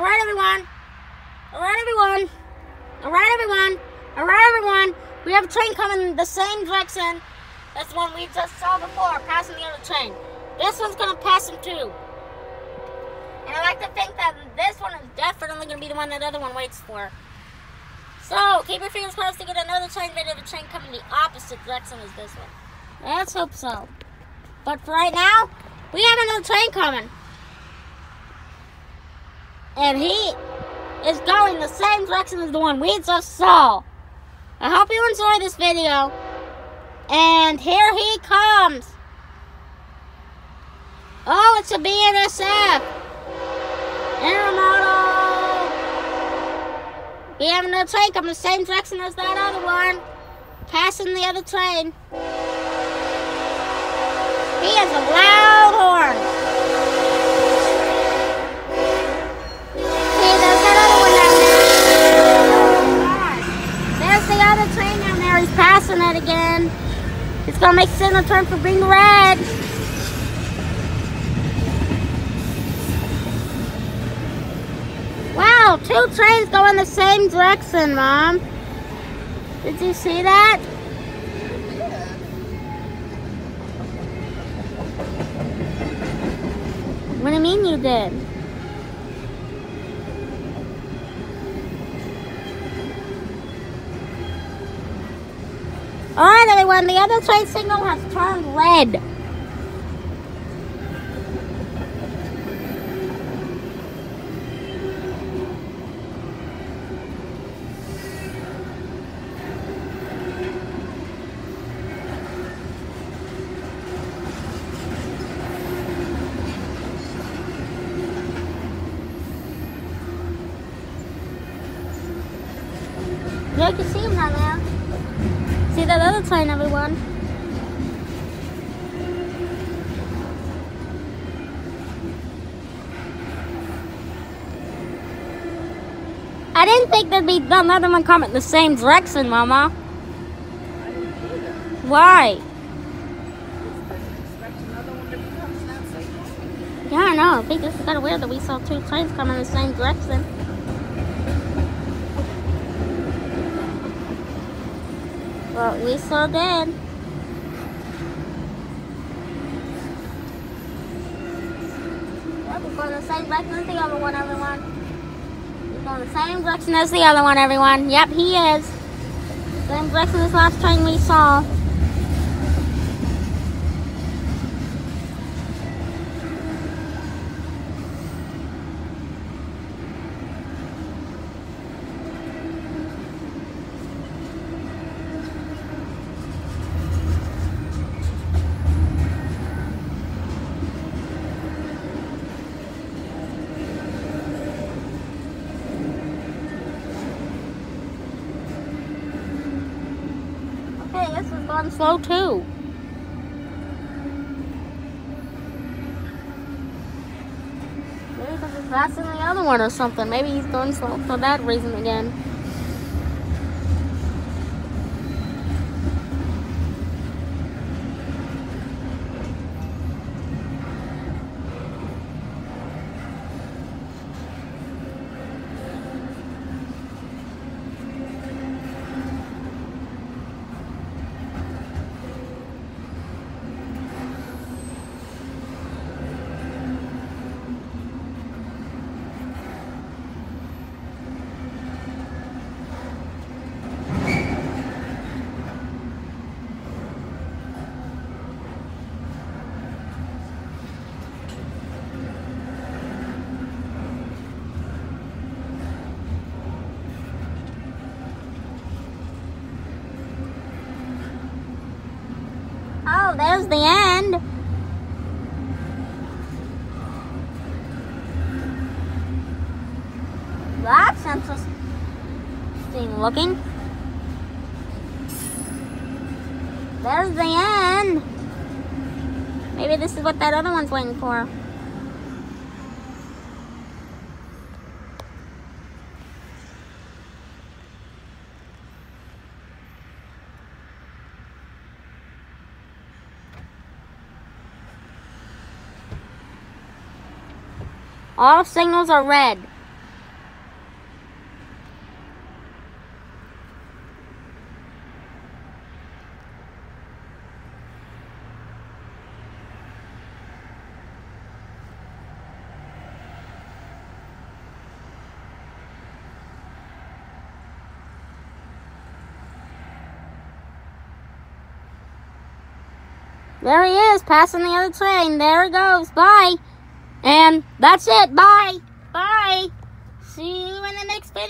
Alright, everyone. Alright, everyone. Alright, everyone. Alright, everyone. We have a train coming the same direction as the one we just saw before, passing the other train. This one's gonna pass him too. And I like to think that this one is definitely gonna be the one that other one waits for. So, keep your fingers crossed to get another train video of a train coming the opposite direction as this one. Let's hope so. But for right now, we have another train coming. And he is going the same direction as the one we just saw. I hope you enjoy this video. And here he comes. Oh, it's a BNSF. Air model. We have another train coming the same direction as that other one. Passing the other train. He has a loud horn. See, there's that other one down there. There's the other train down passing it again. It's gonna make signal turn for green red. Wow, two trains go in the same direction, Mom. Did you see that? What do you mean you did? Alright everyone, the other train signal has turned red. You can see him there. That other train, everyone? I didn't think there'd be another one coming the same direction, Mama. Why? Yeah, I know. I think this is kind of weird that we saw two trains coming in the same direction. Well, we saw. Yep, we're going the same direction as the other one, everyone. We're going the same direction as the other one, everyone. Yep, he is. Same direction as last train we saw. Going slow too. Maybe it's faster than the other one or something. Maybe he's going slow for that reason again. Oh, there's the end. That's interesting looking. There's the end. Maybe this is what that other one's waiting for. All signals are red. There he is, passing the other train. There he goes. Bye. And that's it. Bye. Bye. See you in the next video.